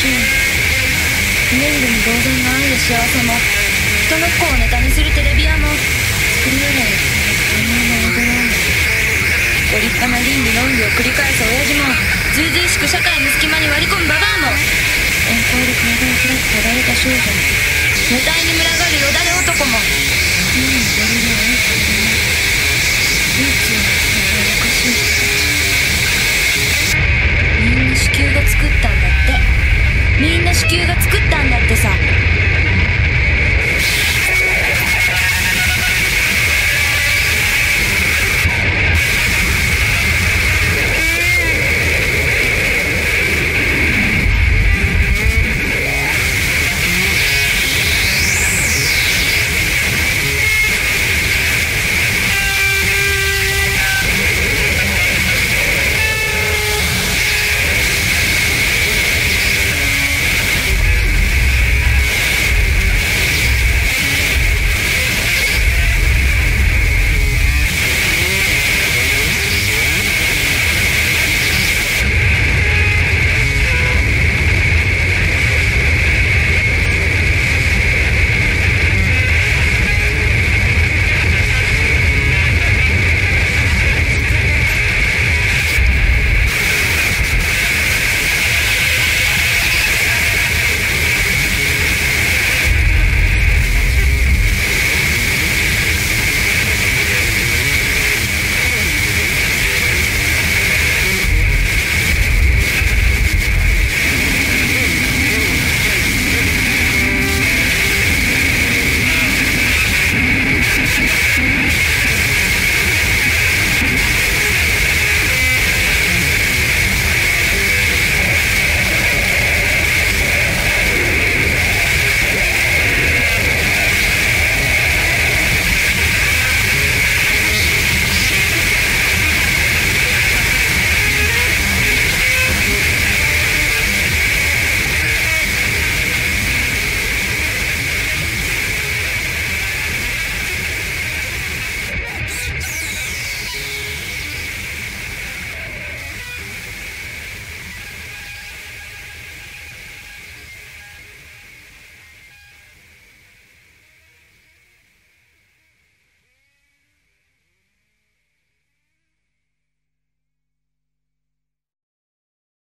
瞬ネイルに同然の愛や幸せも人の不幸をネタにするテレビ屋も作り笑い微妙な踊らんご立派な倫理論理を繰り返す親父もずうずうしく社会の隙間に割り込むババアも遠方で体を開くただれた少女も無体に群がる地球が作ったんだってさ。